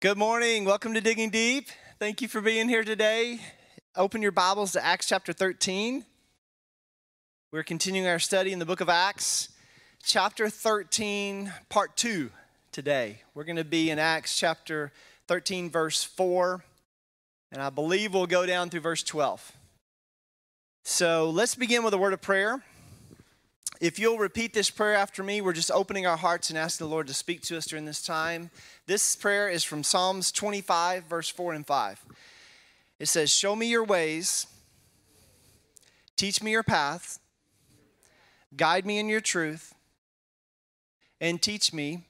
Good morning. Welcome to Digging Deep. Thank you for being here today. Open your Bibles to Acts chapter 13. We're continuing our study in the book of Acts, chapter 13, part 2 today. We're going to be in Acts chapter 13, verse 4, and I believe we'll go down through verse 12. So let's begin with a word of prayer. If you'll repeat this prayer after me, we're just opening our hearts and asking the Lord to speak to us during this time. This prayer is from Psalms 25, verse 4 and 5. It says, Show me your ways, teach me your paths, guide me in your truth, and teach me,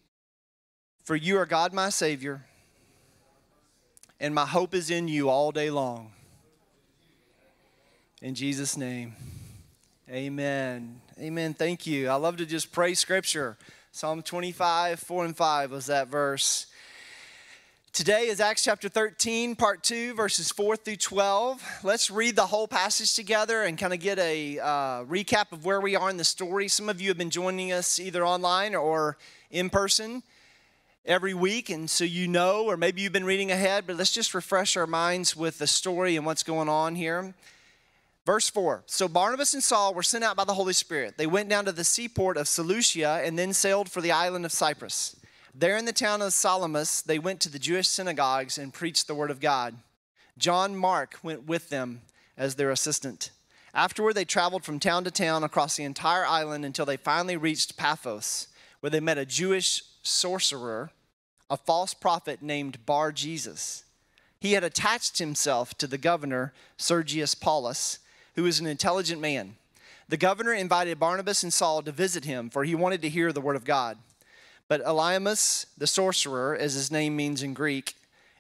for you are God my Savior, and my hope is in you all day long. In Jesus' name. Amen. Amen. Thank you. I love to just pray scripture. Psalm 25, 4 and 5 was that verse. Today is Acts chapter 13, part 2, verses 4 through 12. Let's read the whole passage together and kind of get a uh, recap of where we are in the story. Some of you have been joining us either online or in person every week, and so you know, or maybe you've been reading ahead, but let's just refresh our minds with the story and what's going on here. Verse 4 So Barnabas and Saul were sent out by the Holy Spirit. They went down to the seaport of Seleucia and then sailed for the island of Cyprus. There in the town of Salamis, they went to the Jewish synagogues and preached the word of God. John Mark went with them as their assistant. Afterward, they traveled from town to town across the entire island until they finally reached Paphos, where they met a Jewish sorcerer, a false prophet named Bar Jesus. He had attached himself to the governor, Sergius Paulus who is an intelligent man. The governor invited Barnabas and Saul to visit him, for he wanted to hear the word of God. But Elymas, the sorcerer, as his name means in Greek,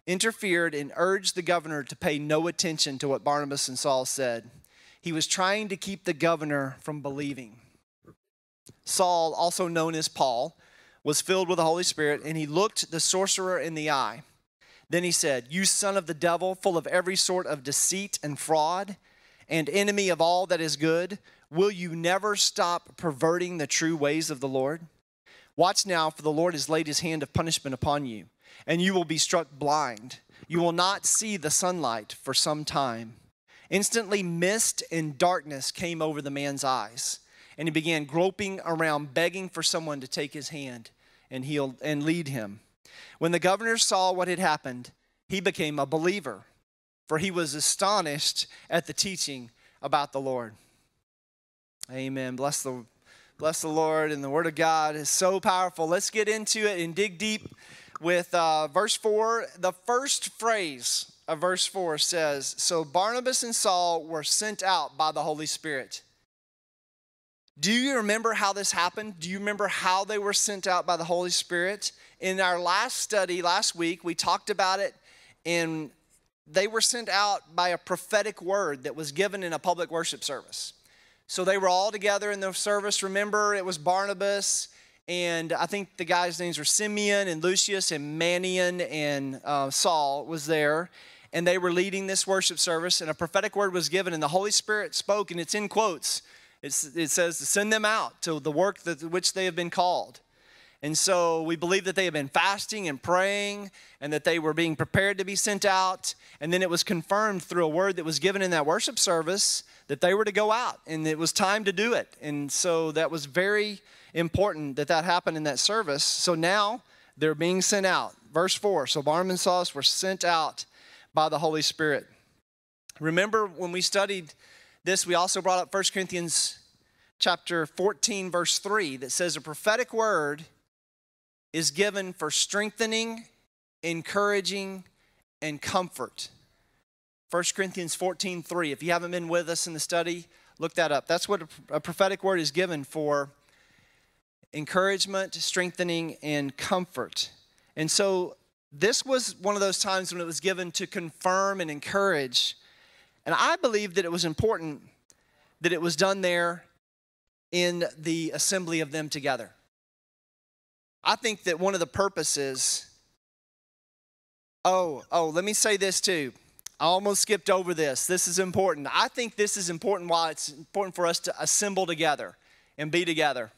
interfered and urged the governor to pay no attention to what Barnabas and Saul said. He was trying to keep the governor from believing. Saul, also known as Paul, was filled with the Holy Spirit, and he looked the sorcerer in the eye. Then he said, You son of the devil, full of every sort of deceit and fraud and enemy of all that is good, will you never stop perverting the true ways of the Lord? Watch now, for the Lord has laid his hand of punishment upon you, and you will be struck blind. You will not see the sunlight for some time. Instantly, mist and darkness came over the man's eyes, and he began groping around, begging for someone to take his hand and heal and lead him. When the governor saw what had happened, he became a believer for he was astonished at the teaching about the Lord. Amen. Bless the bless the Lord, and the Word of God is so powerful. Let's get into it and dig deep with uh, verse four. The first phrase of verse four says, "So Barnabas and Saul were sent out by the Holy Spirit." Do you remember how this happened? Do you remember how they were sent out by the Holy Spirit? In our last study last week, we talked about it in they were sent out by a prophetic word that was given in a public worship service. So they were all together in the service. Remember, it was Barnabas, and I think the guys' names were Simeon and Lucius and Manaen and uh, Saul was there. And they were leading this worship service, and a prophetic word was given, and the Holy Spirit spoke, and it's in quotes. It's, it says send them out to the work that which they have been called. And so we believe that they had been fasting and praying and that they were being prepared to be sent out. And then it was confirmed through a word that was given in that worship service that they were to go out and it was time to do it. And so that was very important that that happened in that service. So now they're being sent out. Verse 4 So Barnabas and Saul were sent out by the Holy Spirit. Remember when we studied this, we also brought up 1 Corinthians chapter 14, verse 3, that says a prophetic word is given for strengthening, encouraging, and comfort. 1 Corinthians 14 3. If you haven't been with us in the study, look that up. That's what a prophetic word is given for encouragement, strengthening, and comfort. And so this was one of those times when it was given to confirm and encourage. And I believe that it was important that it was done there in the assembly of them together. I think that one of the purposes, oh, oh, let me say this too. I almost skipped over this. This is important. I think this is important why it's important for us to assemble together and be together.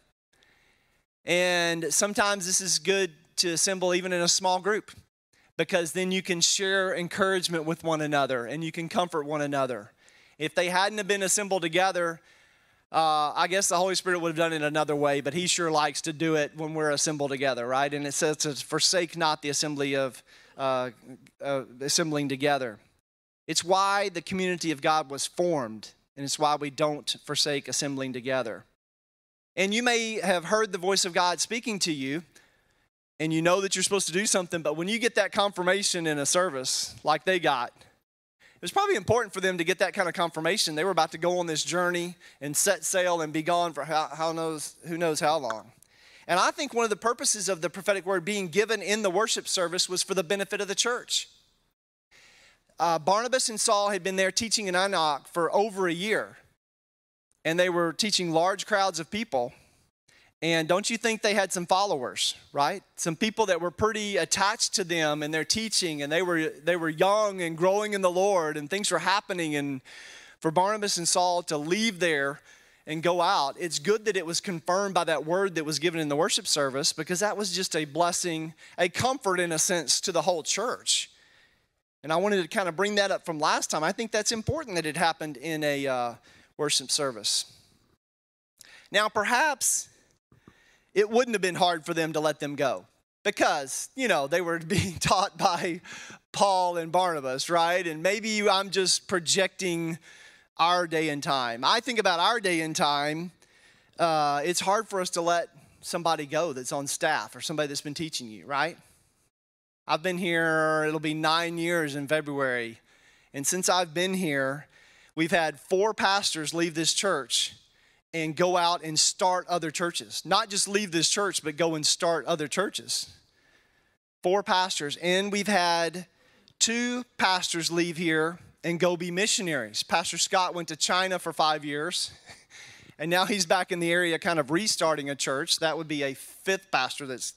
And sometimes this is good to assemble even in a small group. because then you can share encouragement with one another and you can comfort one another. If they hadn't have been assembled together, uh, I guess the Holy Spirit would have done it another way, but He sure likes to do it when we're assembled together, right? And it says to forsake not the assembly of uh, uh, assembling together. It's why the community of God was formed, and it's why we don't forsake assembling together. And you may have heard the voice of God speaking to you, and you know that you're supposed to do something, but when you get that confirmation in a service like they got, it was probably important for them to get that kind of confirmation. They were about to go on this journey and set sail and be gone for how, how knows, who knows how long. And I think one of the purposes of the prophetic word being given in the worship service was for the benefit of the church. Uh, Barnabas and Saul had been there teaching in Antioch for over a year, and they were teaching large crowds of people. And don't you think they had some followers, right? Some people that were pretty attached to them and their teaching, and they were they were young and growing in the Lord, and things were happening. And for Barnabas and Saul to leave there and go out, it's good that it was confirmed by that word that was given in the worship service because that was just a blessing, a comfort in a sense to the whole church. And I wanted to kind of bring that up from last time. I think that's important that it happened in a uh, worship service. Now, perhaps it wouldn't have been hard for them to let them go because, you know, they were being taught by Paul and Barnabas, right? And maybe I'm just projecting our day and time. I think about our day and time, uh, it's hard for us to let somebody go that's on staff or somebody that's been teaching you, right? I've been here, it'll be nine years in February. And since I've been here, we've had four pastors leave this church and go out and start other churches. Not just leave this church, but go and start other churches. Four pastors. And we've had two pastors leave here and go be missionaries. Pastor Scott went to China for five years, and now he's back in the area kind of restarting a church. That would be a fifth pastor that's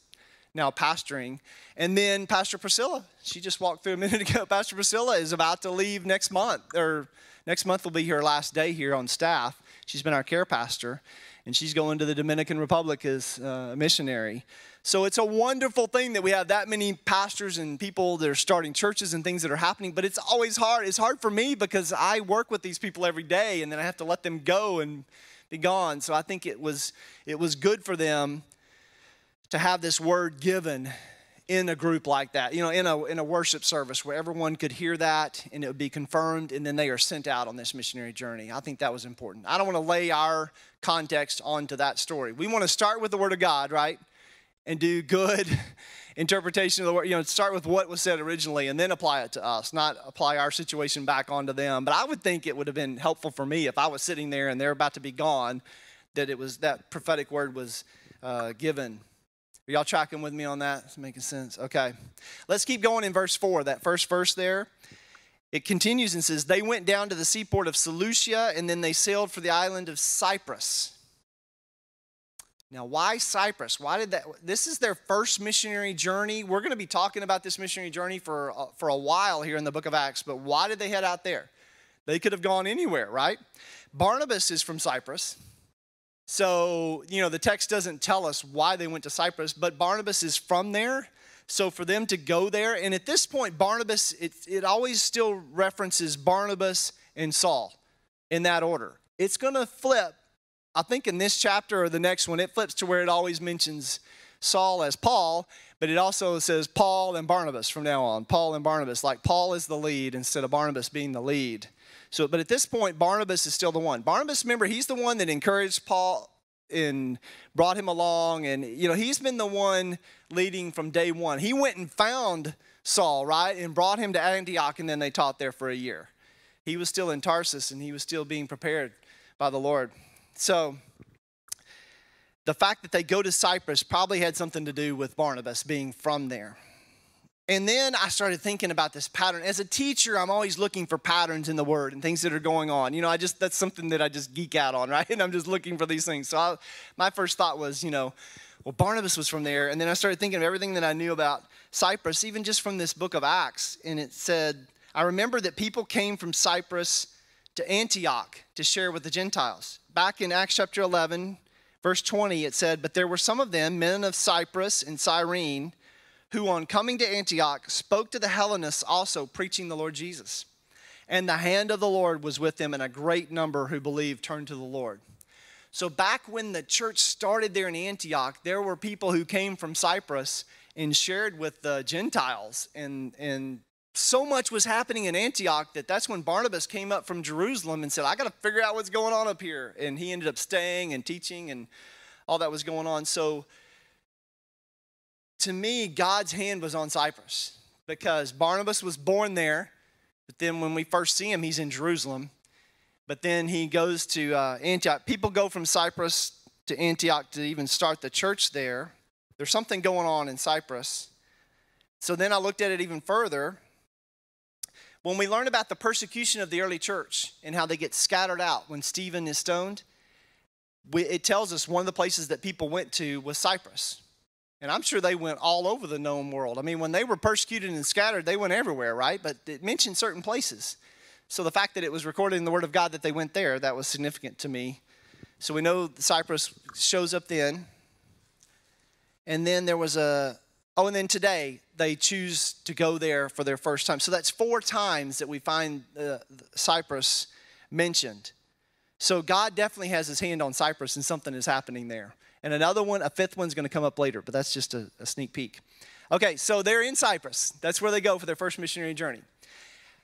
now pastoring. And then Pastor Priscilla, she just walked through a minute ago. Pastor Priscilla is about to leave next month, or next month will be her last day here on staff. She's been our care pastor, and she's going to the Dominican Republic as uh, a missionary. So it's a wonderful thing that we have that many pastors and people that are starting churches and things that are happening, but it's always hard. It's hard for me because I work with these people every day and then I have to let them go and be gone. So I think it was it was good for them to have this word given in a group like that, you know, in a, in a worship service where everyone could hear that and it would be confirmed, and then they are sent out on this missionary journey. I think that was important. I don't want to lay our context onto that story. We want to start with the Word of God, right? And do good interpretation of the Word, you know, start with what was said originally and then apply it to us, not apply our situation back onto them. But I would think it would have been helpful for me if I was sitting there and they're about to be gone, that it was that prophetic word was uh, given are y'all tracking with me on that? It's making sense. Okay. Let's keep going in verse 4, that first verse there. It continues and says, They went down to the seaport of Seleucia and then they sailed for the island of Cyprus. Now, why Cyprus? Why did that? This is their first missionary journey. We're going to be talking about this missionary journey for, uh, for a while here in the book of Acts, but why did they head out there? They could have gone anywhere, right? Barnabas is from Cyprus. So, you know, the text doesn't tell us why they went to Cyprus, but Barnabas is from there. So for them to go there, and at this point, Barnabas, it, it always still references Barnabas and Saul in that order. It's going to flip, I think in this chapter or the next one, it flips to where it always mentions Saul as Paul, but it also says Paul and Barnabas from now on. Paul and Barnabas, like Paul is the lead instead of Barnabas being the lead. So, but at this point, Barnabas is still the one. Barnabas, remember, he's the one that encouraged Paul and brought him along. And, you know, he's been the one leading from day one. He went and found Saul, right, and brought him to Antioch, and then they taught there for a year. He was still in Tarsus and he was still being prepared by the Lord. So, the fact that they go to Cyprus probably had something to do with Barnabas being from there. And then I started thinking about this pattern. As a teacher, I'm always looking for patterns in the word and things that are going on. You know, I just, that's something that I just geek out on, right? And I'm just looking for these things. So I, my first thought was, you know, well, Barnabas was from there. And then I started thinking of everything that I knew about Cyprus, even just from this book of Acts. And it said, I remember that people came from Cyprus to Antioch to share with the Gentiles. Back in Acts chapter 11, verse 20, it said, But there were some of them, men of Cyprus and Cyrene, who on coming to Antioch spoke to the Hellenists also, preaching the Lord Jesus. And the hand of the Lord was with them, and a great number who believed turned to the Lord. So, back when the church started there in Antioch, there were people who came from Cyprus and shared with the Gentiles. And, and so much was happening in Antioch that that's when Barnabas came up from Jerusalem and said, I got to figure out what's going on up here. And he ended up staying and teaching, and all that was going on. So, to me, God's hand was on Cyprus because Barnabas was born there but then when we first see him, he's in Jerusalem. But then he goes to uh, Antioch. People go from Cyprus to Antioch to even start the church there. There's something going on in Cyprus. So then I looked at it even further. When we learn about the persecution of the early church and how they get scattered out when Stephen is stoned, we, it tells us one of the places that people went to was Cyprus. And I'm sure they went all over the known world. I mean, when they were persecuted and scattered, they went everywhere, right? But it mentioned certain places. So the fact that it was recorded in the Word of God that they went there, that was significant to me. So we know Cyprus shows up then. And then there was a, oh, and then today they choose to go there for their first time. So that's four times that we find uh, Cyprus mentioned. So God definitely has his hand on Cyprus and something is happening there and another one, a fifth one's going to come up later, but that's just a, a sneak peek. Okay, so they're in Cyprus. That's where they go for their first missionary journey.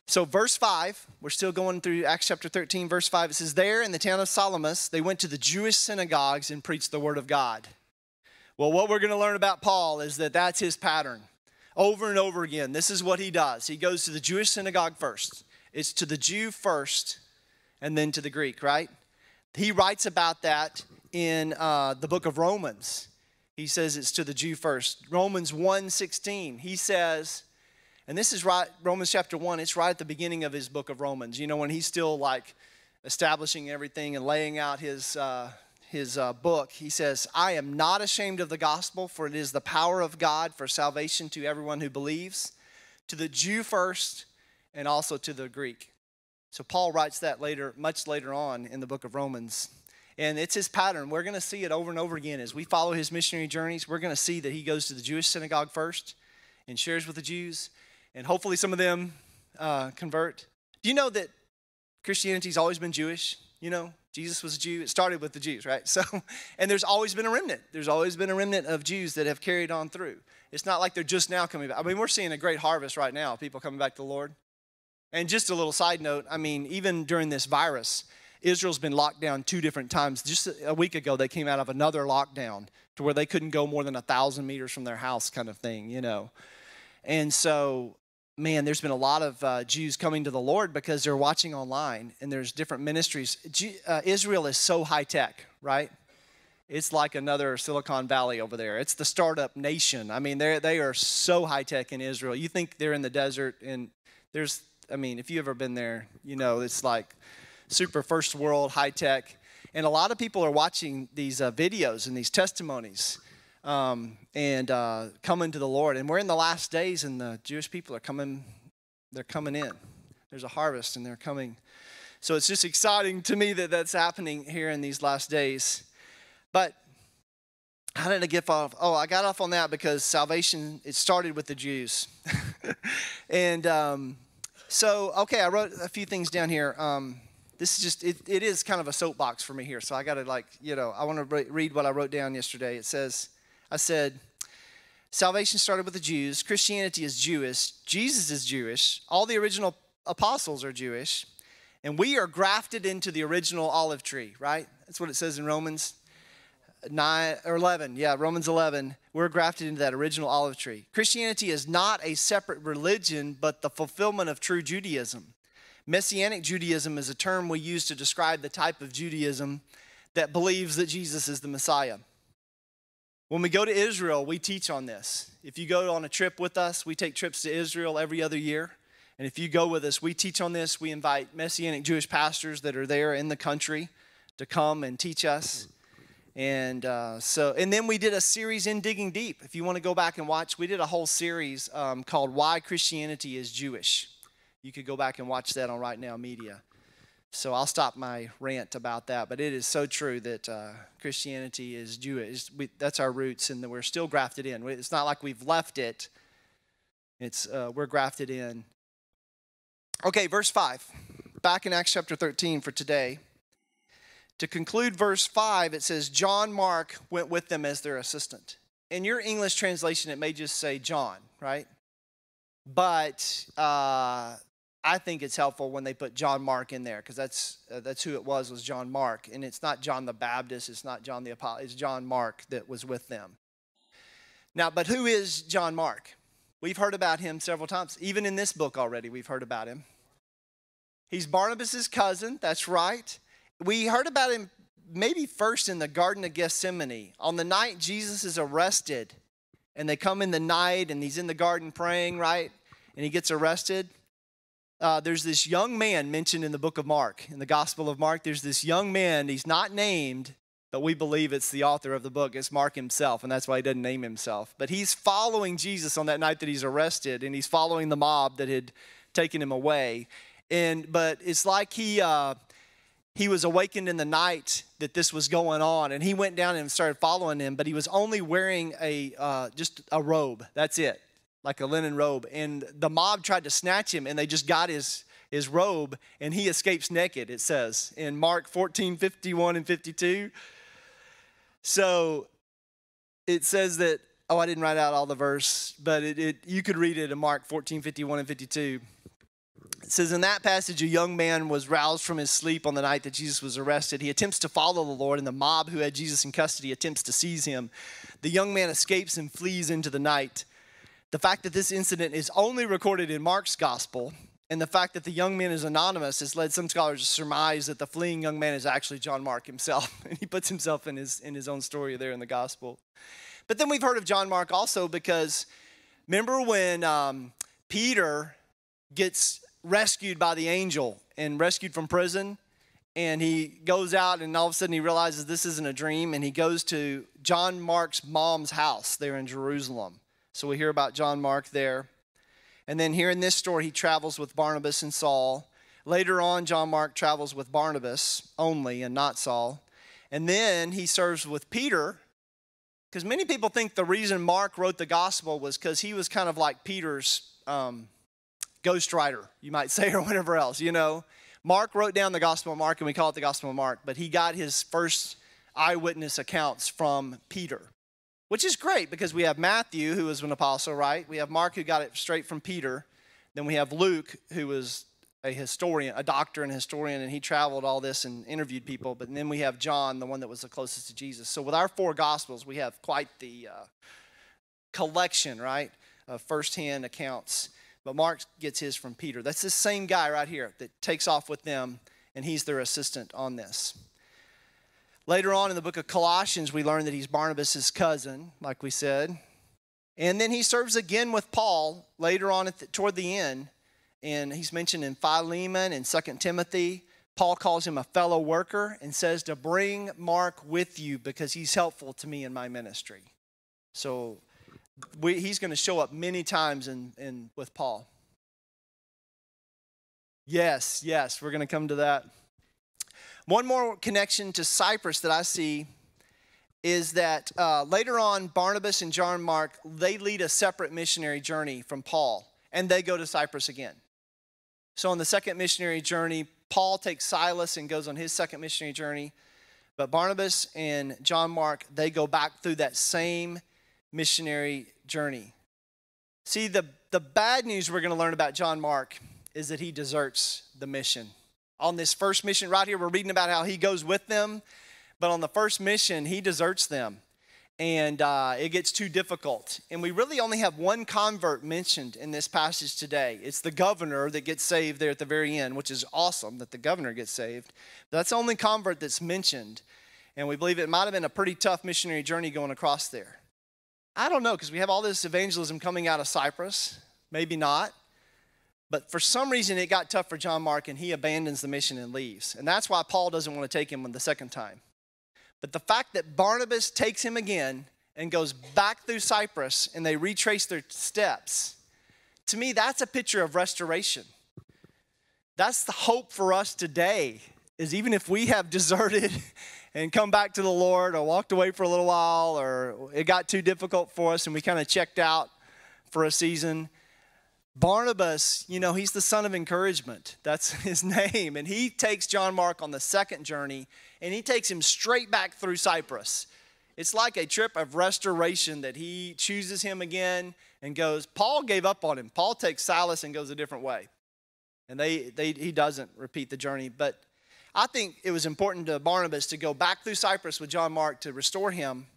So, verse 5, we're still going through Acts chapter 13, verse 5. It says, There in the town of Salamis, they went to the Jewish synagogues and preached the word of God. Well, what we're going to learn about Paul is that that's his pattern. Over and over again, this is what he does. He goes to the Jewish synagogue first, it's to the Jew first, and then to the Greek, right? He writes about that in uh, the book of Romans. He says it's to the Jew first. Romans 1:16. He says, and this is right, Romans chapter 1, it's right at the beginning of his book of Romans. You know, when he's still like establishing everything and laying out his, uh, his uh, book, he says, I am not ashamed of the gospel, for it is the power of God for salvation to everyone who believes, to the Jew first, and also to the Greek. So Paul writes that later, much later on in the book of Romans. And it's his pattern. We're going to see it over and over again. As we follow his missionary journeys, we're going to see that he goes to the Jewish synagogue first and shares with the Jews. And hopefully, some of them uh, convert. Do you know that Christianity's always been Jewish? You know, Jesus was a Jew. It started with the Jews, right? So, and there's always been a remnant. There's always been a remnant of Jews that have carried on through. It's not like they're just now coming back. I mean, we're seeing a great harvest right now, people coming back to the Lord. And just a little side note, I mean, even during this virus, Israel's been locked down two different times. Just a week ago, they came out of another lockdown to where they couldn't go more than a thousand meters from their house, kind of thing, you know. And so, man, there's been a lot of uh, Jews coming to the Lord because they're watching online and there's different ministries. G- uh, Israel is so high tech, right? It's like another Silicon Valley over there. It's the startup nation. I mean, they they are so high tech in Israel. You think they're in the desert, and there's, I mean, if you've ever been there, you know, it's like super first world, high tech. And a lot of people are watching these uh, videos and these testimonies um, and uh, coming to the Lord. And we're in the last days, and the Jewish people are coming. They're coming in. There's a harvest, and they're coming. So it's just exciting to me that that's happening here in these last days. But how did I get off? Oh, I got off on that because salvation it started with the Jews, and um, so okay, I wrote a few things down here. Um, this is just it, it is kind of a soapbox for me here so i gotta like you know i want to read what i wrote down yesterday. It says i said salvation started with the jews. Christianity is jewish. Jesus is jewish. All the original apostles are jewish. And we are grafted into the original olive tree right? That's what it says in romans 9 or 11 yeah romans 11 we're grafted into that original olive tree. Christianity is not a separate religion but the fulfillment of true judaism Messianic Judaism is a term we use to describe the type of Judaism that believes that Jesus is the Messiah. When we go to Israel, we teach on this. If you go on a trip with us, we take trips to Israel every other year. And if you go with us, we teach on this. We invite Messianic Jewish pastors that are there in the country to come and teach us. And uh, so, and then we did a series in Digging Deep. If you want to go back and watch, we did a whole series um, called Why Christianity is Jewish. You could go back and watch that on RightNow Media. So I'll stop my rant about that. But it is so true that uh, Christianity is Jewish. We, that's our roots, and we're still grafted in. It's not like we've left it. It's uh, we're grafted in. Okay, verse five. Back in Acts chapter 13 for today. To conclude verse 5, it says, John Mark went with them as their assistant. In your English translation, it may just say John, right? But uh, I think it's helpful when they put John Mark in there because that's uh, that's who it was was John Mark, and it's not John the Baptist, it's not John the Apostle, it's John Mark that was with them. Now, but who is John Mark? We've heard about him several times, even in this book already. We've heard about him. He's Barnabas's cousin. That's right. We heard about him maybe first in the Garden of Gethsemane on the night Jesus is arrested, and they come in the night, and he's in the garden praying, right? And he gets arrested uh, there's this young man mentioned in the book of Mark, in the Gospel of Mark. There's this young man, he's not named, but we believe it's the author of the book. It's Mark himself, and that's why he doesn't name himself. But he's following Jesus on that night that he's arrested, and he's following the mob that had taken him away. And but it's like he uh, he was awakened in the night that this was going on, and he went down and started following him. But he was only wearing a uh, just a robe. That's it like a linen robe. And the mob tried to snatch him, and they just got his, his robe, and he escapes naked, it says in Mark 14 51 and 52. So it says that, oh, I didn't write out all the verse, but it, it, you could read it in Mark 14 51 and 52. It says, In that passage, a young man was roused from his sleep on the night that Jesus was arrested. He attempts to follow the Lord, and the mob who had Jesus in custody attempts to seize him. The young man escapes and flees into the night. The fact that this incident is only recorded in Mark's gospel and the fact that the young man is anonymous has led some scholars to surmise that the fleeing young man is actually John Mark himself. And he puts himself in his, in his own story there in the gospel. But then we've heard of John Mark also because remember when um, Peter gets rescued by the angel and rescued from prison? And he goes out, and all of a sudden he realizes this isn't a dream, and he goes to John Mark's mom's house there in Jerusalem. So we hear about John Mark there. And then here in this story, he travels with Barnabas and Saul. Later on, John Mark travels with Barnabas only and not Saul. And then he serves with Peter, because many people think the reason Mark wrote the gospel was because he was kind of like Peter's um, ghostwriter, you might say, or whatever else, you know. Mark wrote down the Gospel of Mark, and we call it the Gospel of Mark, but he got his first eyewitness accounts from Peter which is great because we have Matthew, who was an apostle, right? We have Mark, who got it straight from Peter. Then we have Luke, who was a historian, a doctor and historian, and he traveled all this and interviewed people. But then we have John, the one that was the closest to Jesus. So with our four gospels, we have quite the uh, collection, right, of firsthand accounts. But Mark gets his from Peter. That's the same guy right here that takes off with them, and he's their assistant on this. Later on in the book of Colossians, we learn that he's Barnabas' cousin, like we said. And then he serves again with Paul later on the, toward the end. And he's mentioned in Philemon and Second Timothy. Paul calls him a fellow worker and says to bring Mark with you because he's helpful to me in my ministry. So we, he's going to show up many times in, in, with Paul. Yes, yes, we're going to come to that. One more connection to Cyprus that I see is that uh, later on, Barnabas and John Mark, they lead a separate missionary journey from Paul, and they go to Cyprus again. So on the second missionary journey, Paul takes Silas and goes on his second missionary journey. But Barnabas and John Mark, they go back through that same missionary journey. See, the, the bad news we're going to learn about John Mark is that he deserts the mission on this first mission right here. We're reading about how he goes with them, but on the first mission, he deserts them. And uh, it gets too difficult. And we really only have one convert mentioned in this passage today. It's the governor that gets saved there at the very end, which is awesome that the governor gets saved. But that's the only convert that's mentioned. And we believe it might have been a pretty tough missionary journey going across there. I don't know, because we have all this evangelism coming out of Cyprus. Maybe not. But for some reason, it got tough for John Mark, and he abandons the mission and leaves. And that's why Paul doesn't want to take him the second time. But the fact that Barnabas takes him again and goes back through Cyprus and they retrace their steps, to me, that's a picture of restoration. That's the hope for us today, is even if we have deserted and come back to the Lord or walked away for a little while or it got too difficult for us and we kind of checked out for a season. Barnabas, you know, he's the son of encouragement. That's his name. And he takes John Mark on the second journey and he takes him straight back through Cyprus. It's like a trip of restoration that he chooses him again and goes. Paul gave up on him. Paul takes Silas and goes a different way. And they, they, he doesn't repeat the journey. But I think it was important to Barnabas to go back through Cyprus with John Mark to restore him.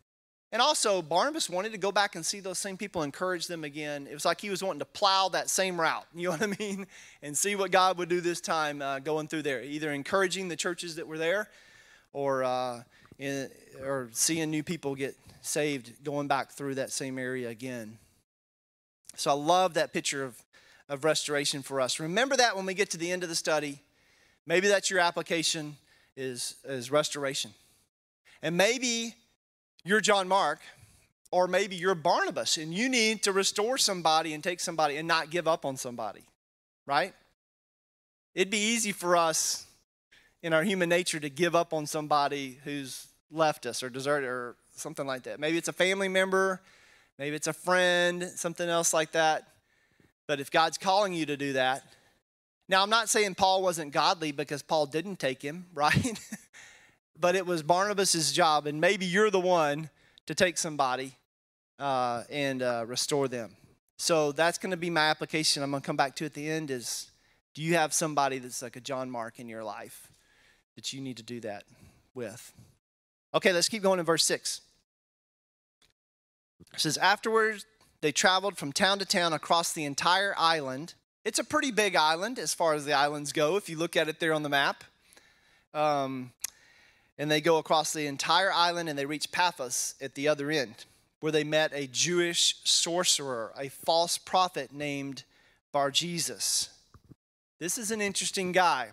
And also, Barnabas wanted to go back and see those same people, encourage them again. It was like he was wanting to plow that same route, you know what I mean? And see what God would do this time uh, going through there, either encouraging the churches that were there or, uh, in, or seeing new people get saved going back through that same area again. So I love that picture of, of restoration for us. Remember that when we get to the end of the study Maybe that's your application is, is restoration. And maybe you're John Mark, or maybe you're Barnabas, and you need to restore somebody and take somebody and not give up on somebody, right? It'd be easy for us in our human nature to give up on somebody who's left us or deserted or something like that. Maybe it's a family member, maybe it's a friend, something else like that. But if God's calling you to do that, now, I'm not saying Paul wasn't godly because Paul didn't take him, right? But it was Barnabas' job, and maybe you're the one to take somebody uh, and uh, restore them. So that's going to be my application. I'm going to come back to at the end is do you have somebody that's like a John Mark in your life that you need to do that with? Okay, let's keep going in verse 6. It says, Afterwards, they traveled from town to town across the entire island it's a pretty big island as far as the islands go, if you look at it there on the map. Um, and they go across the entire island and they reach Paphos at the other end, where they met a Jewish sorcerer, a false prophet named Bar Jesus. This is an interesting guy.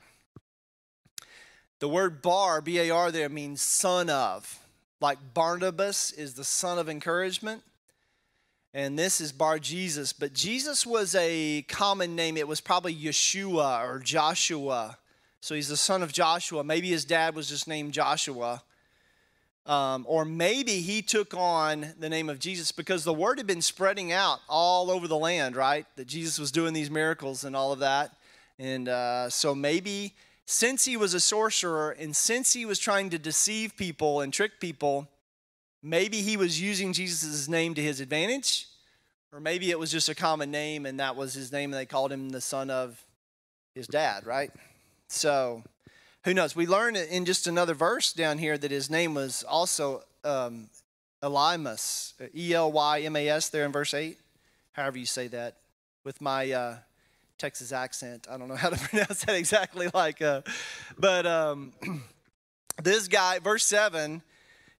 The word bar, B A R, there means son of. Like Barnabas is the son of encouragement and this is Bar Jesus. But Jesus was a common name. It was probably Yeshua or Joshua. So he's the son of Joshua. Maybe his dad was just named Joshua. Um, or maybe he took on the name of Jesus because the word had been spreading out all over the land, right? That Jesus was doing these miracles and all of that. And uh, so maybe since he was a sorcerer and since he was trying to deceive people and trick people, Maybe he was using Jesus' name to his advantage, or maybe it was just a common name and that was his name and they called him the son of his dad, right? So who knows? We learn in just another verse down here that his name was also um, Elymas, E L Y M A S, there in verse 8. However, you say that. With my uh, Texas accent, I don't know how to pronounce that exactly like, uh, but um, this guy, verse 7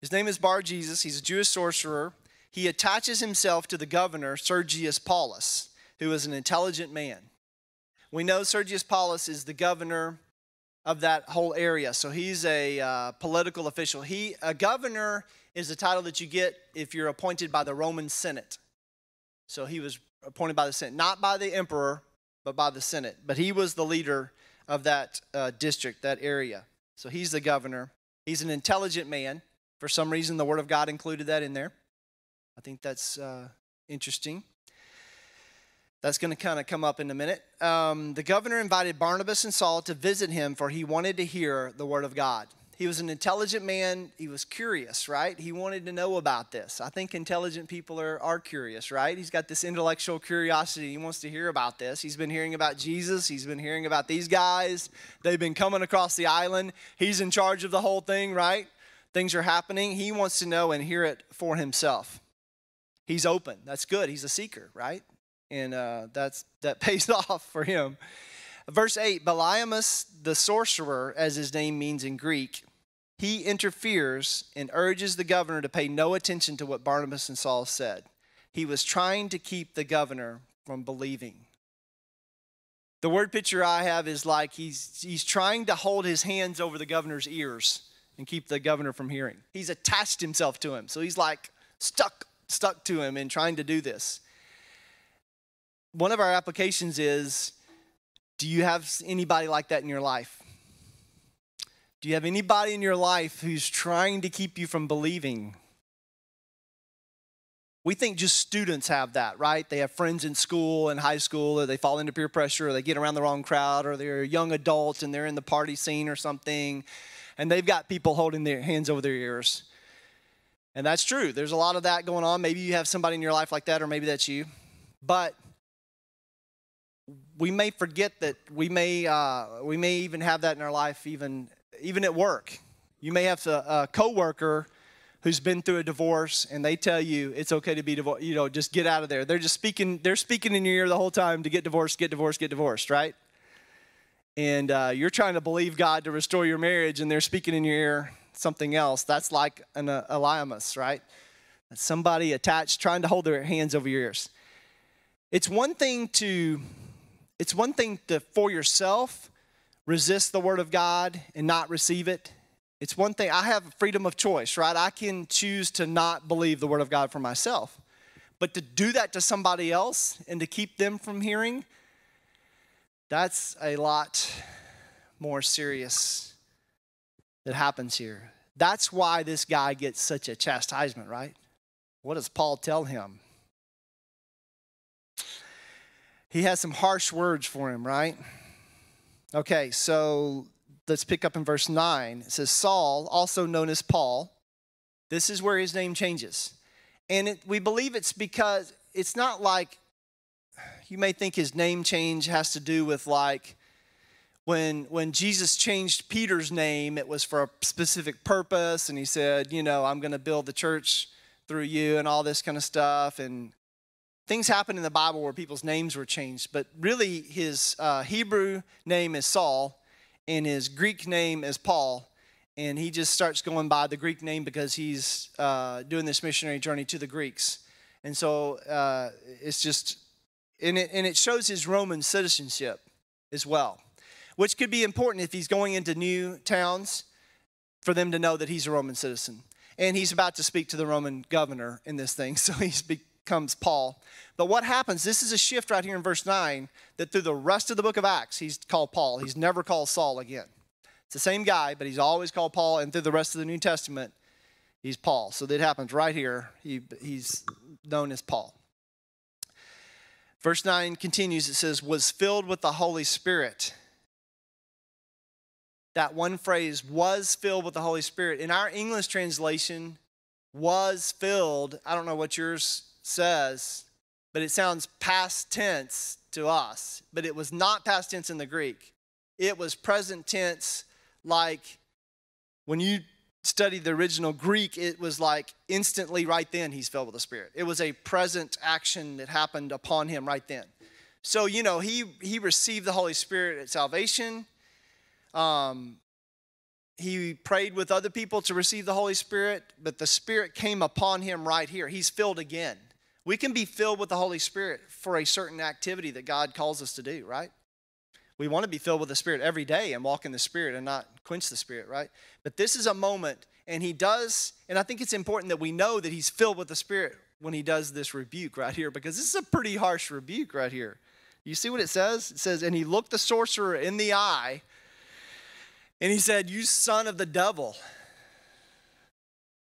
his name is Bar Jesus. He's a Jewish sorcerer. He attaches himself to the governor, Sergius Paulus, who is an intelligent man. We know Sergius Paulus is the governor of that whole area. So he's a uh, political official. He, a governor is a title that you get if you're appointed by the Roman Senate. So he was appointed by the Senate, not by the emperor, but by the Senate. But he was the leader of that uh, district, that area. So he's the governor. He's an intelligent man. For some reason, the Word of God included that in there. I think that's uh, interesting. That's going to kind of come up in a minute. Um, the governor invited Barnabas and Saul to visit him, for he wanted to hear the Word of God. He was an intelligent man. He was curious, right? He wanted to know about this. I think intelligent people are, are curious, right? He's got this intellectual curiosity. He wants to hear about this. He's been hearing about Jesus. He's been hearing about these guys. They've been coming across the island. He's in charge of the whole thing, right? things are happening, he wants to know and hear it for himself. He's open. That's good. He's a seeker, right? And uh, that's that pays off for him. Verse 8 Baliamus the sorcerer, as his name means in Greek, he interferes and urges the governor to pay no attention to what Barnabas and Saul said. He was trying to keep the governor from believing. The word picture I have is like he's, he's trying to hold his hands over the governor's ears and keep the governor from hearing. He's attached himself to him. So he's like stuck, stuck to him in trying to do this. One of our applications is Do you have anybody like that in your life? Do you have anybody in your life who's trying to keep you from believing? We think just students have that, right? They have friends in school and high school, or they fall into peer pressure, or they get around the wrong crowd, or they're young adult and they're in the party scene or something, and they've got people holding their hands over their ears. And that's true. There's a lot of that going on. Maybe you have somebody in your life like that, or maybe that's you. But we may forget that we may uh, we may even have that in our life, even even at work. You may have a, a coworker who's been through a divorce and they tell you it's okay to be divorced, you know, just get out of there. They're just speaking, they're speaking in your ear the whole time to get divorced, get divorced, get divorced, right? And uh, you're trying to believe God to restore your marriage and they're speaking in your ear something else. That's like an uh, right? That's somebody attached trying to hold their hands over your ears. It's one thing to, it's one thing to, for yourself, resist the word of God and not receive it it's one thing, I have freedom of choice, right? I can choose to not believe the word of God for myself. But to do that to somebody else and to keep them from hearing, that's a lot more serious that happens here. That's why this guy gets such a chastisement, right? What does Paul tell him? He has some harsh words for him, right? Okay, so let's pick up in verse 9. It says, Saul, also known as Paul, this is where his name changes. And it, we believe it's because it's not like you may think his name change has to do with like when when Jesus changed Peter's name, it was for a specific purpose, and he said, you know, I'm going to build the church through you and all this kind of stuff. And things happen in the Bible where people's names were changed, but really his uh, Hebrew name is Saul, and his Greek name is Paul. And he just starts going by the Greek name because he's uh, doing this missionary journey to the Greeks. And so uh, it's just, and it, and it shows his Roman citizenship as well, which could be important if he's going into new towns for them to know that he's a Roman citizen. And he's about to speak to the Roman governor in this thing, so he becomes Paul. But what happens, this is a shift right here in verse 9, that through the rest of the book of Acts, he's called Paul. He's never called Saul again. It's the same guy, but he's always called Paul, and through the rest of the New Testament, he's Paul. So that happens right here. He, he's known as Paul. Verse 9 continues, it says, was filled with the Holy Spirit. That one phrase, was filled with the Holy Spirit. In our English translation, was filled, I don't know what yours says, but it sounds past tense to us. But it was not past tense in the Greek, it was present tense, like when you study the original Greek, it was like instantly right then he's filled with the Spirit. It was a present action that happened upon him right then. So, you know, he, he received the Holy Spirit at salvation. Um, he prayed with other people to receive the Holy Spirit, but the Spirit came upon him right here. He's filled again. We can be filled with the Holy Spirit for a certain activity that God calls us to do, right? We want to be filled with the Spirit every day and walk in the Spirit and not quench the Spirit, right? But this is a moment, and He does, and I think it's important that we know that He's filled with the Spirit when He does this rebuke right here, because this is a pretty harsh rebuke right here. You see what it says? It says, And He looked the sorcerer in the eye, and He said, You son of the devil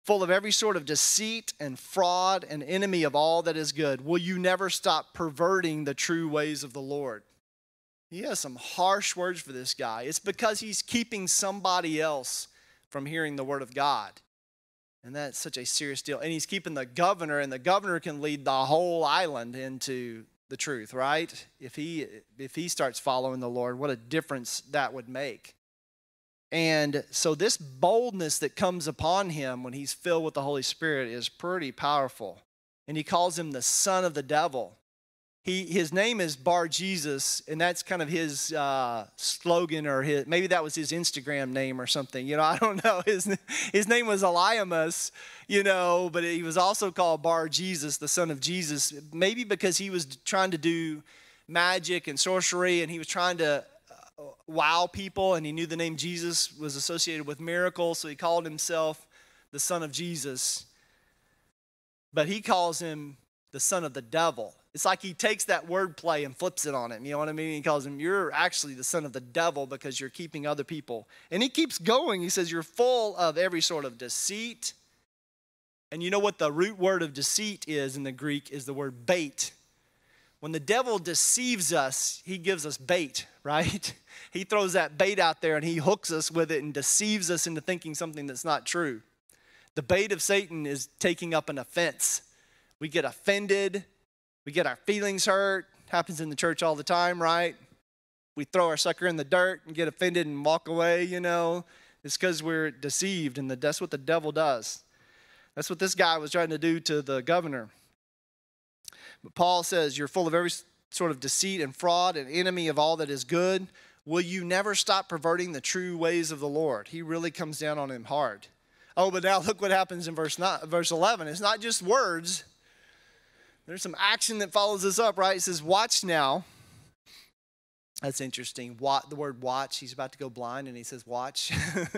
full of every sort of deceit and fraud, and enemy of all that is good, will you never stop perverting the true ways of the Lord? He has some harsh words for this guy. It's because he's keeping somebody else from hearing the word of God. And that's such a serious deal. And he's keeping the governor, and the governor can lead the whole island into the truth, right? If he if he starts following the Lord, what a difference that would make. And so, this boldness that comes upon him when he's filled with the Holy Spirit is pretty powerful. And he calls him the son of the devil. He, his name is Bar Jesus, and that's kind of his uh, slogan, or his, maybe that was his Instagram name or something. You know, I don't know. His, his name was Elymas, you know, but he was also called Bar Jesus, the son of Jesus, maybe because he was trying to do magic and sorcery, and he was trying to wow people, and he knew the name Jesus was associated with miracles, so he called himself the Son of Jesus. But he calls him the son of the devil. It's like he takes that wordplay and flips it on him. You know what I mean? He calls him, You're actually the son of the devil because you're keeping other people. And he keeps going. He says, You're full of every sort of deceit. And you know what the root word of deceit is in the Greek is the word bait. When the devil deceives us, he gives us bait, right? He throws that bait out there and he hooks us with it and deceives us into thinking something that's not true. The bait of Satan is taking up an offense. We get offended, we get our feelings hurt. Happens in the church all the time, right? We throw our sucker in the dirt and get offended and walk away, you know. It's because we're deceived, and that's what the devil does. That's what this guy was trying to do to the governor. But Paul says, You're full of every sort of deceit and fraud, and enemy of all that is good. Will you never stop perverting the true ways of the Lord? He really comes down on him hard. Oh, but now look what happens in verse, 9, verse 11. It's not just words, there's some action that follows this up, right? It says, Watch now. That's interesting. What, the word watch, he's about to go blind and he says, Watch.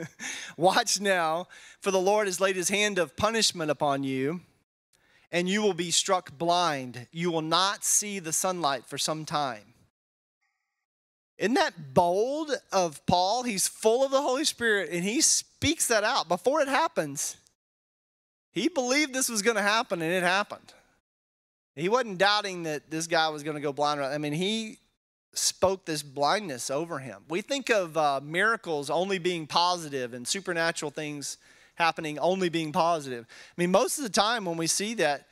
watch now, for the Lord has laid his hand of punishment upon you and you will be struck blind. You will not see the sunlight for some time. Isn't that bold of Paul? He's full of the Holy Spirit and he speaks that out before it happens. He believed this was going to happen and it happened. He wasn't doubting that this guy was going to go blind. I mean, he spoke this blindness over him. We think of uh, miracles only being positive and supernatural things happening only being positive. I mean, most of the time when we see that,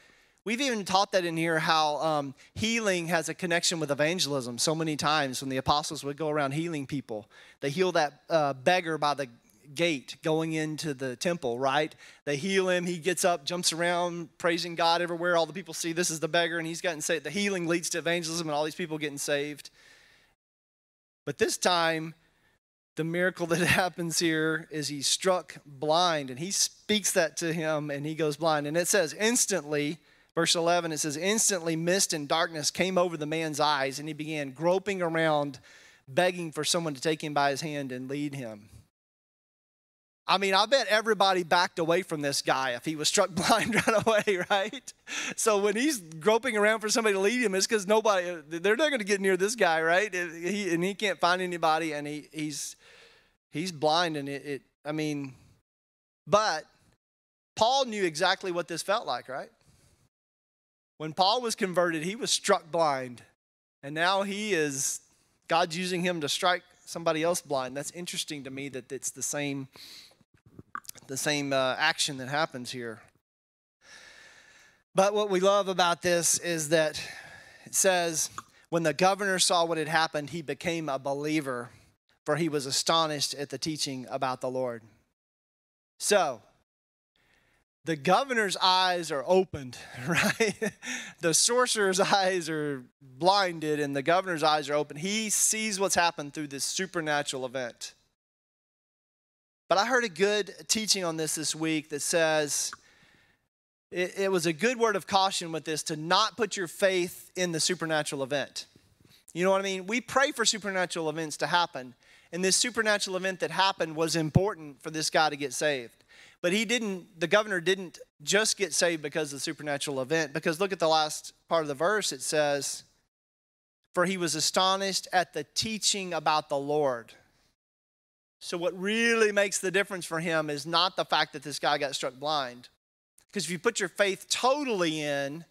we've even taught that in here how um, healing has a connection with evangelism so many times when the apostles would go around healing people. They heal that uh, beggar by the gate going into the temple, right? They heal him. He gets up, jumps around, praising God everywhere. All the people see this is the beggar, and he's gotten saved. The healing leads to evangelism, and all these people getting saved. But this time, the miracle that happens here is he's struck blind and he speaks that to him and he goes blind. And it says, instantly, verse 11, it says, instantly mist and darkness came over the man's eyes and he began groping around, begging for someone to take him by his hand and lead him. I mean, I bet everybody backed away from this guy if he was struck blind right away, right? So when he's groping around for somebody to lead him, it's because nobody, they're not going to get near this guy, right? He, and he can't find anybody, and he, he's he's blind, and it, it. I mean, but Paul knew exactly what this felt like, right? When Paul was converted, he was struck blind, and now he is. God's using him to strike somebody else blind. That's interesting to me that it's the same the same uh, action that happens here. But what we love about this is that it says, when the governor saw what had happened, he became a believer, for he was astonished at the teaching about the Lord. So, the governor's eyes are opened, right? the sorcerer's eyes are blinded, and the governor's eyes are open. He sees what's happened through this supernatural event. But I heard a good teaching on this this week that says it, it, was a good word of caution with this to not put your faith in the supernatural event. You know what I mean? We pray for supernatural events to happen, and this supernatural event that happened was important for this guy to get saved. But he didn't, the governor didn't just get saved because of the supernatural event, because look at the last part of the verse. It says, For he was astonished at the teaching about the Lord. So, what really makes the difference for him is not the fact that this guy got struck blind. Because if you put your faith totally in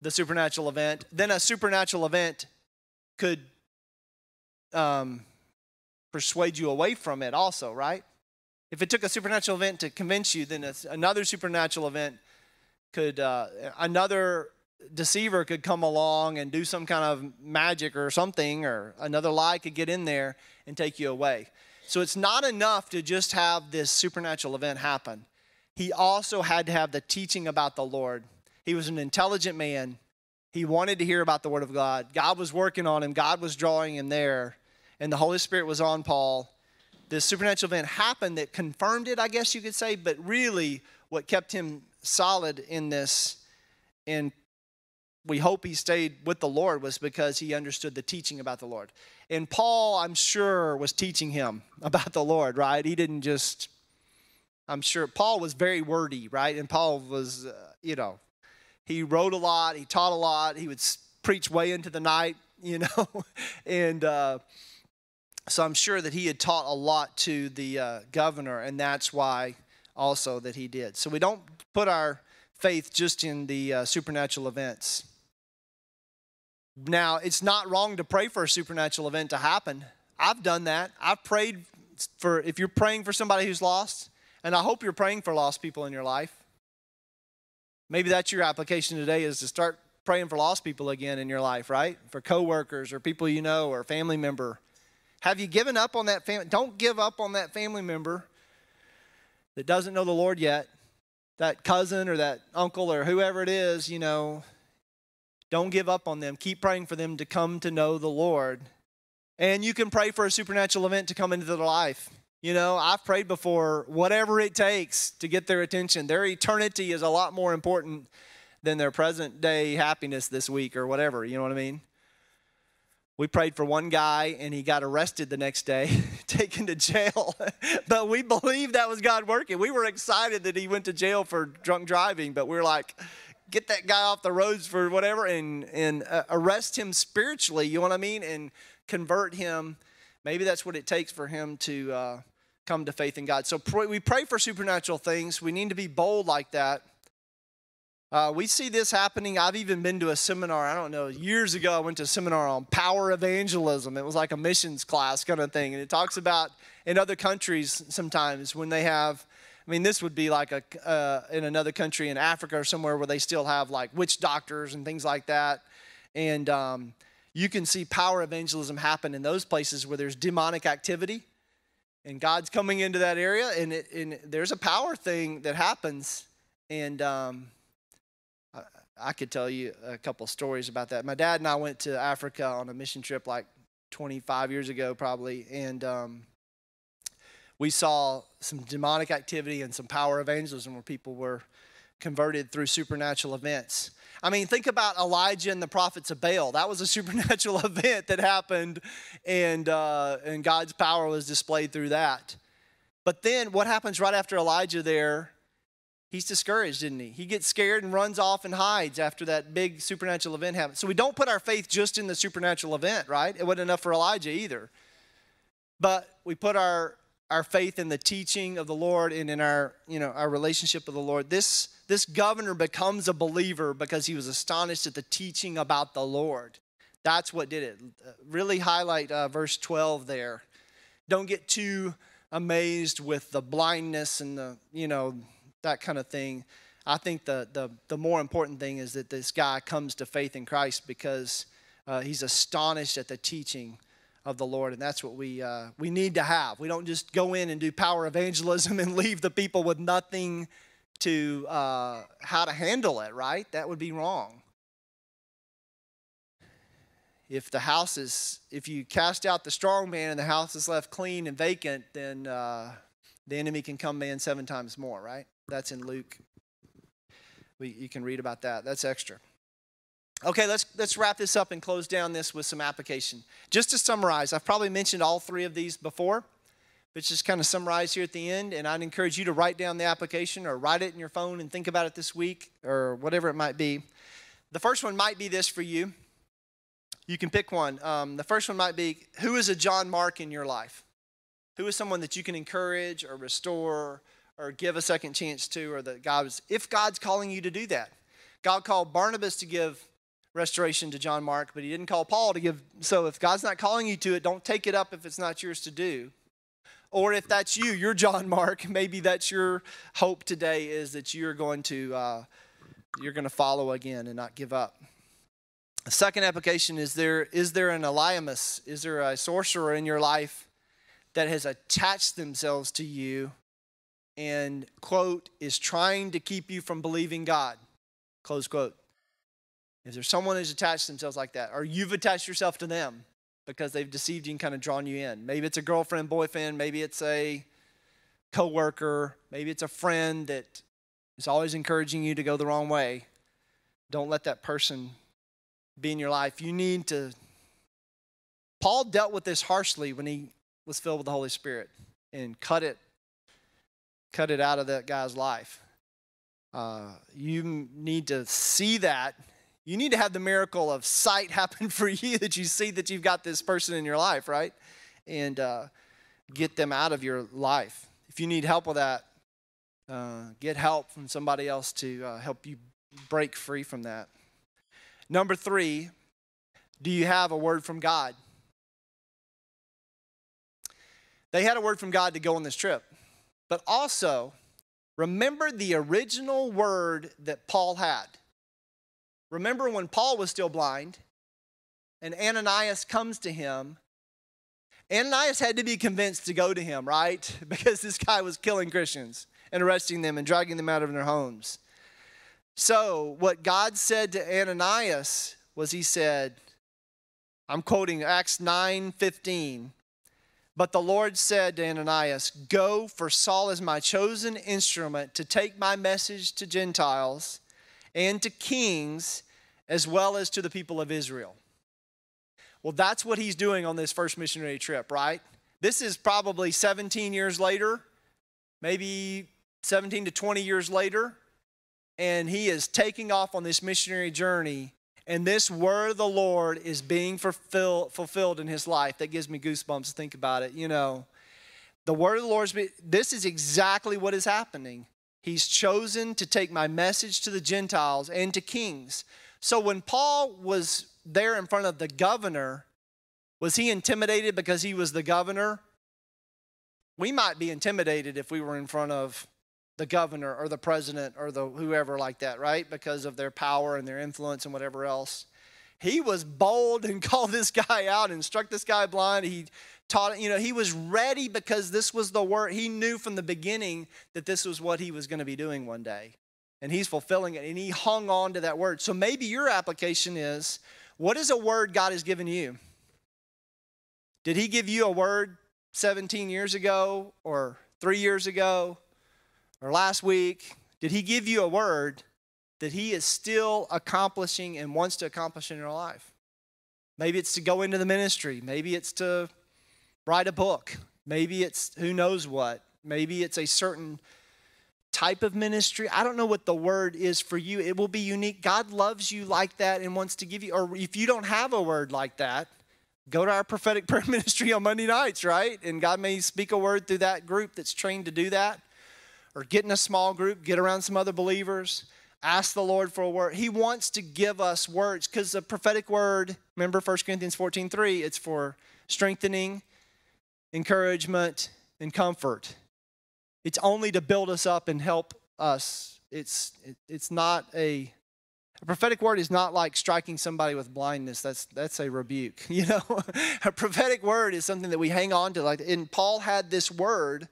the supernatural event, then a supernatural event could um, persuade you away from it, also, right? If it took a supernatural event to convince you, then another supernatural event could, uh, another deceiver could come along and do some kind of magic or something, or another lie could get in there and take you away. So it's not enough to just have this supernatural event happen. He also had to have the teaching about the Lord. He was an intelligent man. He wanted to hear about the Word of God. God was working on him, God was drawing him there, and the Holy Spirit was on Paul. This supernatural event happened that confirmed it, I guess you could say, but really what kept him solid in this and we hope he stayed with the Lord was because he understood the teaching about the Lord. And Paul, I'm sure, was teaching him about the Lord, right? He didn't just, I'm sure, Paul was very wordy, right? And Paul was, uh, you know, he wrote a lot, he taught a lot, he would preach way into the night, you know, and uh, so I'm sure that he had taught a lot to the uh, governor, and that's why also that he did. So we don't put our faith just in the uh, supernatural events. Now, it's not wrong to pray for a supernatural event to happen. I've done that. I've prayed for, if you're praying for somebody who's lost, and I hope you're praying for lost people in your life. Maybe that's your application today is to start praying for lost people again in your life, right? For coworkers or people you know or family member. Have you given up on that family? Don't give up on that family member that doesn't know the Lord yet. That cousin or that uncle or whoever it is, you know, don't give up on them. Keep praying for them to come to know the Lord. And you can pray for a supernatural event to come into their life. You know, I've prayed before, whatever it takes to get their attention. Their eternity is a lot more important than their present day happiness this week or whatever. You know what I mean? We prayed for one guy and he got arrested the next day, taken to jail. but we believed that was God working. We were excited that he went to jail for drunk driving, but we are like, get that guy off the roads for whatever and, and uh, arrest him spiritually, you know what I mean? And convert him. Maybe that's what it takes for him to uh, come to faith in God. So pray, we pray for supernatural things. We need to be bold like that. Uh, we see this happening. I've even been to a seminar, I don't know, years ago, I went to a seminar on power evangelism. It was like a missions class kind of thing. And it talks about in other countries sometimes when they have, I mean, this would be like a, uh, in another country in Africa or somewhere where they still have like witch doctors and things like that. And um, you can see power evangelism happen in those places where there's demonic activity and God's coming into that area, and, it, and there's a power thing that happens. And um, I, could tell you a couple stories about that. My dad and I went to Africa on a mission trip like 25 years ago, probably, and um, we saw some demonic activity and some power evangelism where people were converted through supernatural events. I mean, think about Elijah and the prophets of Baal. That was a supernatural event that happened, and, uh, and God's power was displayed through that. But then what happens right after Elijah there? He's discouraged, isn't he? He gets scared and runs off and hides after that big supernatural event happens. So we don't put our faith just in the supernatural event, right? It wasn't enough for Elijah either. But we put our our faith in the teaching of the Lord and in our, you know, our relationship with the Lord. This, this governor becomes a believer because he was astonished at the teaching about the Lord. That's what did it. Really highlight uh, verse 12 there. Don't get too amazed with the blindness and the, you know, that kind of thing. I think the, the, the more important thing is that this guy comes to faith in Christ because uh, he's astonished at the teaching of the Lord, and that's what we uh, we need to have. We don't just go in and do power evangelism and leave the people with nothing to uh, how to handle it. Right? That would be wrong. If the house is, if you cast out the strong man and the house is left clean and vacant, then uh, the enemy can come in seven times more. Right? That's in Luke. We, you can read about that. That's extra. Okay, let's, let's wrap this up and close down this with some application. Just to summarize, I've probably mentioned all three of these before, but just kind of summarize here at the end. And I'd encourage you to write down the application or write it in your phone and think about it this week or whatever it might be. The first one might be this for you. You can pick one. Um, the first one might be Who is a John Mark in your life? Who is someone that you can encourage or restore or give a second chance to, or that God is, if God's calling you to do that? God called Barnabas to give restoration to John Mark, but he didn't call Paul to give. So if God's not calling you to it, don't take it up if it's not yours to do. Or if that's you, you're John Mark, maybe that's your hope today is that you're going to uh, you're going to follow again and not give up. The second application is there is there an Elymas? Is there a sorcerer in your life that has attached themselves to you and quote is trying to keep you from believing God? Close quote. Is there someone who's attached themselves like that? Or you've attached yourself to them because they've deceived you and kind of drawn you in? Maybe it's a girlfriend, boyfriend, maybe it's a coworker, maybe it's a friend that is always encouraging you to go the wrong way. Don't let that person be in your life. You need to. Paul dealt with this harshly when he was filled with the Holy Spirit and cut it cut it out of that guy's life. uh, you need to see that. You need to have the miracle of sight happen for you that you see that you've got this person in your life, right? And uh, get them out of your life. If you need help with that, uh, get help from somebody else to uh, help you break free from that. Number three, do you have a word from God? They had a word from God to go on this trip, but also remember the original word that Paul had. Remember when Paul was still blind and Ananias comes to him. Ananias had to be convinced to go to him, right? Because this guy was killing Christians and arresting them and dragging them out of their homes. So, what God said to Ananias was, He said, I'm quoting Acts 9 15. But the Lord said to Ananias, Go, for Saul is my chosen instrument to take my message to Gentiles and to kings as well as to the people of Israel. Well, that's what he's doing on this first missionary trip, right? This is probably 17 years later, maybe 17 to 20 years later, and he is taking off on this missionary journey. And this word of the Lord is being fulfill, fulfilled in his life. That gives me goosebumps to think about it. You know, the word of the Lord is, this is exactly what is happening. He's chosen to take my message to the Gentiles and to kings. So when Paul was there in front of the governor, was he intimidated because he was the governor? We might be intimidated if we were in front of the governor or the president or the whoever like that, right? Because of their power and their influence and whatever else. He was bold and called this guy out and struck this guy blind. He taught, you know, he was ready because this was the word. He knew from the beginning that this was what he was going to be doing one day. And he's fulfilling it and he hung on to that word. So maybe your application is what is a word God has given you? Did he give you a word 17 years ago or three years ago or last week, did he give you a word that he is still accomplishing and wants to accomplish in your life? Maybe it's to go into the ministry. Maybe it's to write a book. Maybe it's who knows what. Maybe it's a certain type of ministry. I don't know what the word is for you. It will be unique. God loves you like that and wants to give you, or if you don't have a word like that, go to our prophetic prayer ministry on Monday nights, right? And God may speak a word through that group that's trained to do that or get in a small group, get around some other believers, ask the Lord for a word. He wants to give us words because the prophetic word, remember 1 Corinthians 14 3, it's for strengthening, encouragement, and comfort. It's only to build us up and help us. It's, it, it's not a, a prophetic word is not like striking somebody with blindness. That's, that's a rebuke. You know, a prophetic word is something that we hang on to. Like, and Paul had this word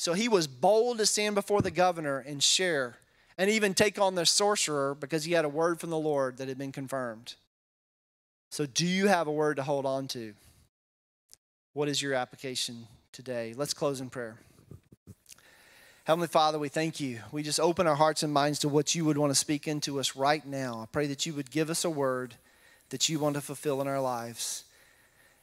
so he was bold to stand before the governor and share, and even take on the sorcerer because he had a word from the Lord that had been confirmed. So, do you have a word to hold on to? What is your application today? Let's close in prayer. Heavenly Father, we thank you. We just open our hearts and minds to what you would want to speak into us right now. I pray that you would give us a word that you want to fulfill in our lives,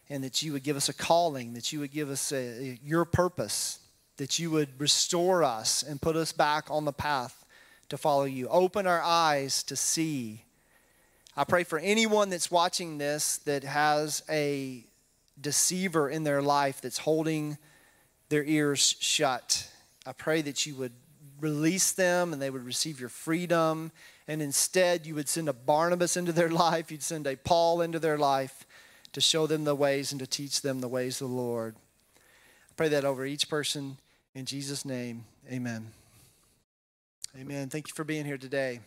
and that you would give us a calling, that you would give us a, your purpose that you would restore us and put us back on the path to follow you. Open our eyes to see. I pray for anyone that's watching this that has a deceiver in their life that's holding their ears shut. I pray that you would release them and they would receive your freedom. And instead, you would send a Barnabas into their life, you'd send a Paul into their life to show them the ways and to teach them the ways of the Lord. I pray that over each person in Jesus' name, amen. Amen. Thank you for being here today.